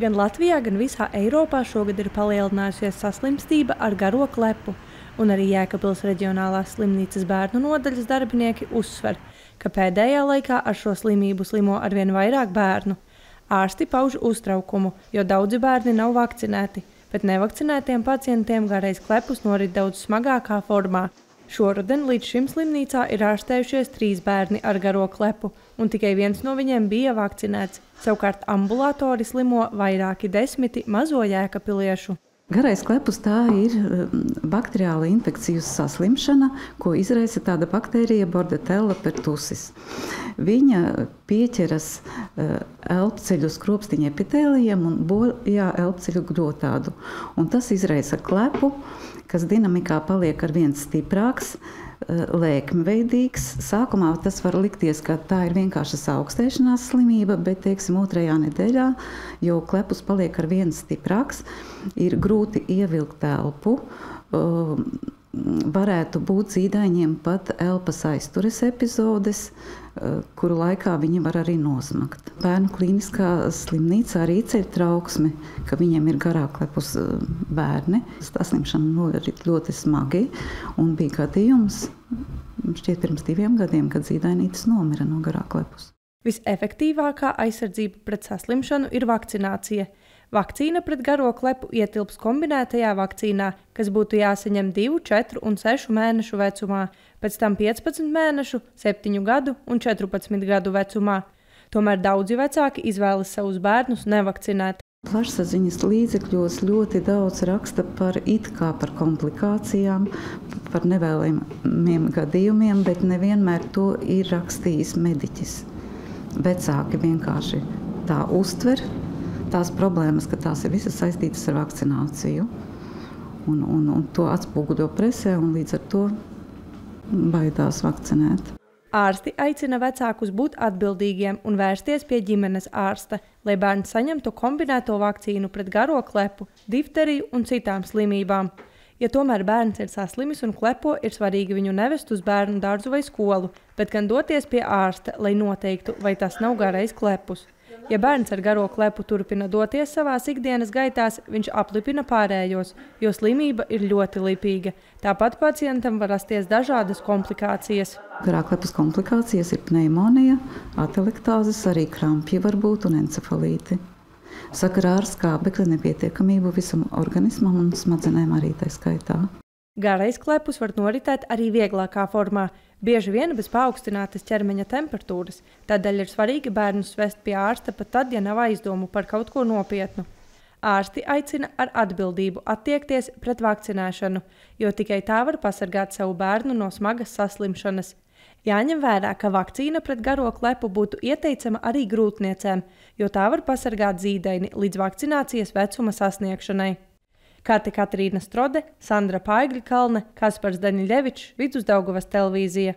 Gan Latvijā, gan visā Eiropā šogad ir palielinājusies saslimstība ar garo klepu, un arī Jēkabils reģionālās slimnīcas bērnu nodaļas darbinieki uzsver, ka pēdējā laikā ar šo slimību slimo arvien vairāk bērnu. Ārsti pauž uztraukumu, jo daudzi bērni nav vakcinēti, bet nevakcinētiem pacientiem garais klepus norit daudz smagākā formā. Šoruden līdz šim slimnīcā ir ārstējušies trīs bērni ar garo klepu, un tikai viens no viņiem bija vakcinēts. Savukārt ambulatori slimo vairāki desmiti mazo jēkapiliešu. Garais klepus tā ir um, bakteriāla infekcijas saslimšana, ko izraisa tāda baktērija Bordetella pertussis. Viņa pieķeras uh, elpceļu skropstiņa epitēlijiem un bojā elpceļu grotādu. Un tas izraisa klepu, kas dinamikā paliek ar viens stiprāks, eh, lēkmeveidīgs. Sākumā tas var likties, ka tā ir vienkārši augstēšanās slimība, bet, teiksim, otrajā nedēļā, jo klepus paliek ar viens stiprāks, ir grūti ievilkt telpu. Uh, varētu būt zīdaiņiem pat elpas aiztures epizodes, eh, kuru laikā viņi var arī nosmakt. Bērnu klīniskā slimnīca arī ceļ trauksmi, ka viņiem ir garāk lepus eh, bērni. Tā slimšana norit ļoti smagi un bija gadījums šķiet pirms diviem gadiem, kad zīdainītis nomira no garāk lepus. Visefektīvākā aizsardzība pret saslimšanu ir vakcinācija. Vakcīna pret garo klepu ietilps kombinētajā vakcīnā, kas būtu jāsaņem 2, 4 un 6 mēnešu vecumā, pēc tam 15 mēnešu, 7 gadu un 14 gadu vecumā. Tomēr daudzi vecāki izvēlas savus bērnus nevakcinēt. Plašsaziņas līdzekļos ļoti daudz raksta par it kā par komplikācijām, par nevēlamiem gadījumiem, bet nevienmēr to ir rakstījis mediķis. Vecāki vienkārši tā uztver, tās problēmas, ka tās ir visas saistītas ar vakcināciju. Un, un, un to atspoguļo presē, un līdz ar to baidās vakcinēt. Ārsti aicina vecākus būt atbildīgiem un vērsties pie ģimenes ārsta, lai bērns saņemtu kombinēto vakcīnu pret garo klepu, difteriju un citām slimībām. Ja tomēr bērns ir saslimis un klepo, ir svarīgi viņu nevest uz bērnu dārzu vai skolu, bet gan doties pie ārsta, lai noteiktu, vai tas nav garais klepus. Ja bērns ar garo klepu turpina doties savās ikdienas gaitās, viņš aplipina pārējos, jo slimība ir ļoti lipīga. Tāpat pacientam var rasties dažādas komplikācijas. Garā klepas komplikācijas ir pneimonija, atelektāzes, arī krampji var būt un encefalīti. Sakarā ar skābekļa nepietiekamību visam organismam un smadzenēm arī tā skaitā. Garais klepus var noritēt arī vieglākā formā, bieži vien bez paaugstinātas ķermeņa temperatūras. Tādēļ ir svarīgi bērnus vest pie ārsta pat tad, ja nav aizdomu par kaut ko nopietnu. Ārsti aicina ar atbildību attiekties pret vakcinēšanu, jo tikai tā var pasargāt savu bērnu no smagas saslimšanas. Jāņem vērā, ka vakcīna pret garo klepu būtu ieteicama arī grūtniecēm, jo tā var pasargāt zīdaini līdz vakcinācijas vecuma sasniegšanai. Kā te Katrīna Strode, Sandra Paigļa Kalne, Kaspars Daniļevičs, Vidusdaugavas televīzija.